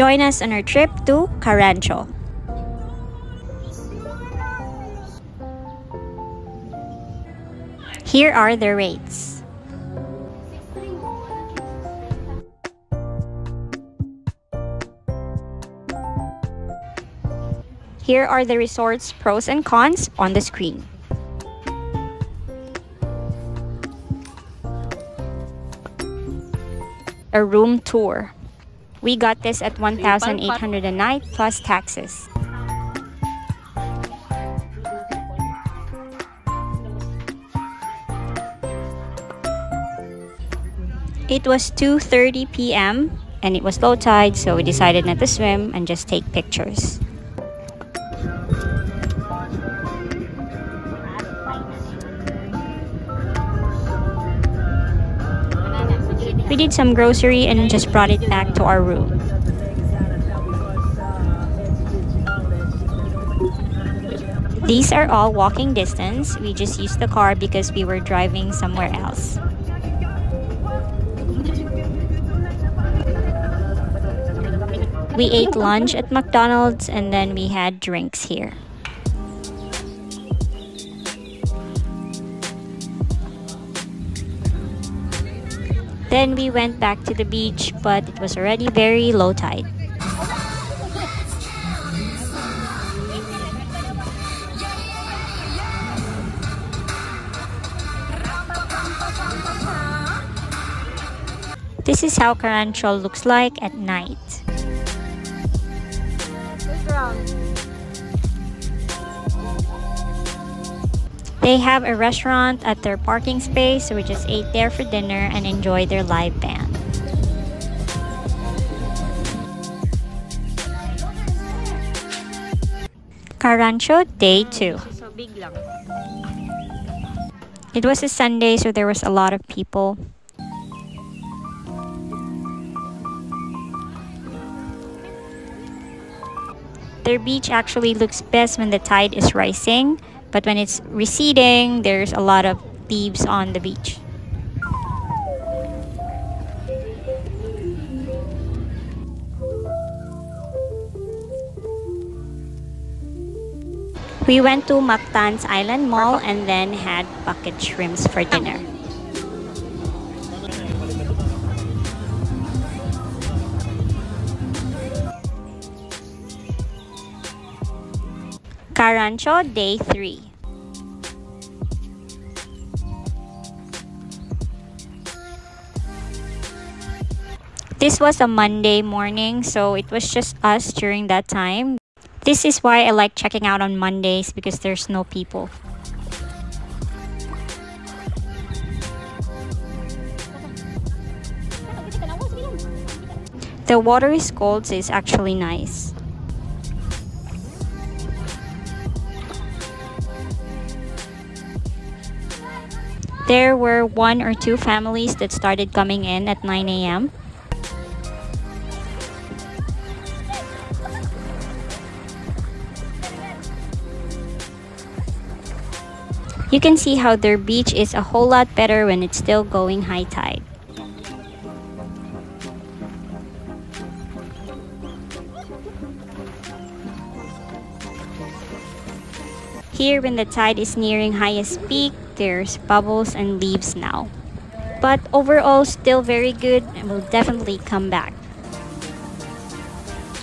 Join us on our trip to Karancho. Here are the rates. Here are the resort's pros and cons on the screen. A room tour. We got this at 1,800 a night plus taxes. It was 2.30 p.m. and it was low tide so we decided not to swim and just take pictures. We did some grocery and just brought it back to our room. These are all walking distance. We just used the car because we were driving somewhere else. We ate lunch at McDonald's and then we had drinks here. Then we went back to the beach, but it was already very low tide. This is how Karancho looks like at night. They have a restaurant at their parking space, so we just ate there for dinner and enjoyed their live band. Karancho Day 2 It was a Sunday, so there was a lot of people. Their beach actually looks best when the tide is rising but when it's receding, there's a lot of leaves on the beach. We went to Mactan's Island Mall and then had bucket shrimps for dinner. Karancho Day 3 This was a Monday morning, so it was just us during that time. This is why I like checking out on Mondays because there's no people. The water is cold, so it's actually nice. There were one or two families that started coming in at 9 a.m. You can see how their beach is a whole lot better when it's still going high tide. Here, when the tide is nearing highest peak, there's bubbles and leaves now. But overall, still very good and will definitely come back.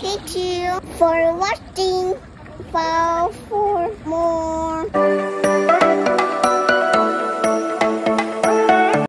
Thank you for watching. Follow for more.